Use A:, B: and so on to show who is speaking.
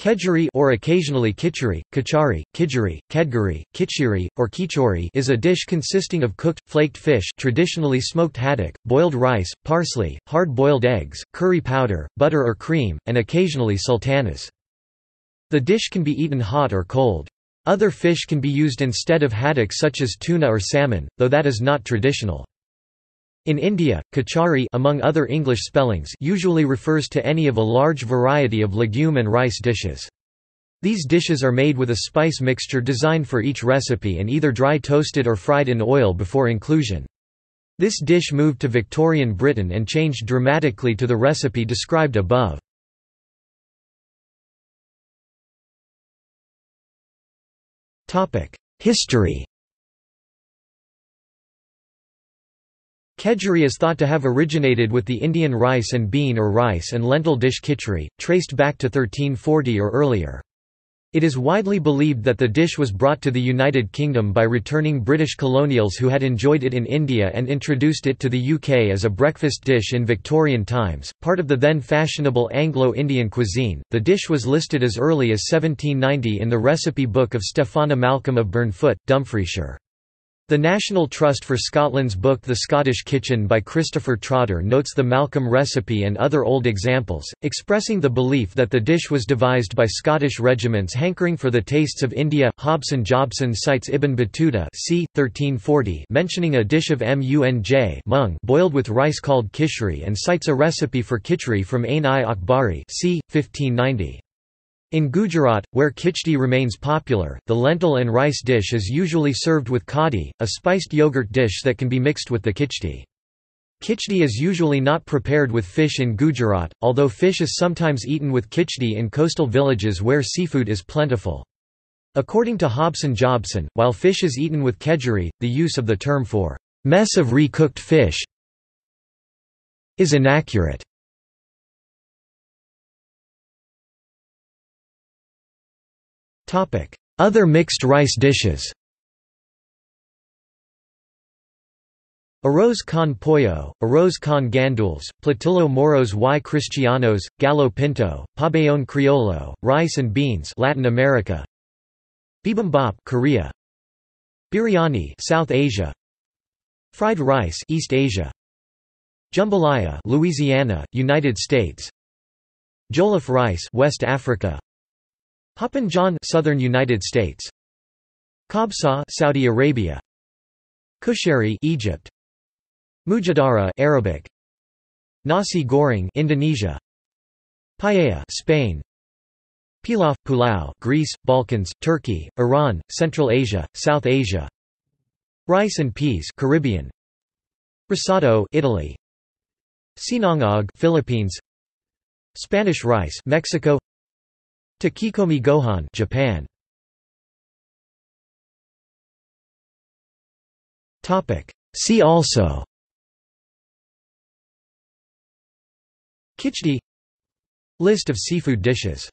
A: Kedgeree or occasionally kitcherie, kitchari, kidgeree, kedgaree, kitchiri, or khichuri is a dish consisting of cooked, flaked fish traditionally smoked haddock, boiled rice, parsley, hard-boiled eggs, curry powder, butter or cream, and occasionally sultanas. The dish can be eaten hot or cold. Other fish can be used instead of haddock such as tuna or salmon, though that is not traditional. In India, khichari among other English spellings usually refers to any of a large variety of legume and rice dishes. These dishes are made with a spice mixture designed for each recipe and either dry toasted or fried in oil before inclusion. This dish moved to Victorian Britain and changed dramatically to the recipe described above. History Kedgeree is thought to have originated with the Indian rice and bean or rice and lentil dish khichdi, traced back to 1340 or earlier. It is widely believed that the dish was brought to the United Kingdom by returning British colonials who had enjoyed it in India and introduced it to the UK as a breakfast dish in Victorian times, part of the then fashionable Anglo-Indian cuisine. The dish was listed as early as 1790 in the recipe book of Stephana Malcolm of Burnfoot, Dumfriesshire. The National Trust for Scotland's book The Scottish Kitchen by Christopher Trotter notes the Malcolm recipe and other old examples, expressing the belief that the dish was devised by Scottish regiments hankering for the tastes of India. Hobson Jobson cites Ibn Battuta c. 1340 mentioning a dish of munj mung boiled with rice called kishri and cites a recipe for kishri from Ain-i-Akbari c. 1590. In Gujarat, where khichdi remains popular, the lentil and rice dish is usually served with kadi, a spiced yogurt dish that can be mixed with the khichdi. Khichdi is usually not prepared with fish in Gujarat, although fish is sometimes eaten with khichdi in coastal villages where seafood is plentiful. According to Hobson Jobson, while fish is eaten with kedgeree, the use of the term for mess of re-cooked fish is inaccurate. Other mixed rice dishes Arroz con pollo, arroz con gandules, platillo moros y cristianos, gallo pinto, pabellón criollo, rice and beans Latin America, bibimbap Korea, biryani South Asia, fried rice East Asia, jambalaya Louisiana, United States, jollof rice West Africa, Hoppin Southern United States. Kabsa Saudi Arabia. Kushari Egypt. Mujadara Arabic. Nasi goreng Indonesia. Paella Spain. Pilaf Pulao Greece Balkans Turkey Iran Central Asia South Asia. Rice and peas Caribbean. Risotto Italy. Sinangag Philippines. Spanish rice Mexico Takikomi Gohan Japan. Topic. See also. Khichdi. List of seafood dishes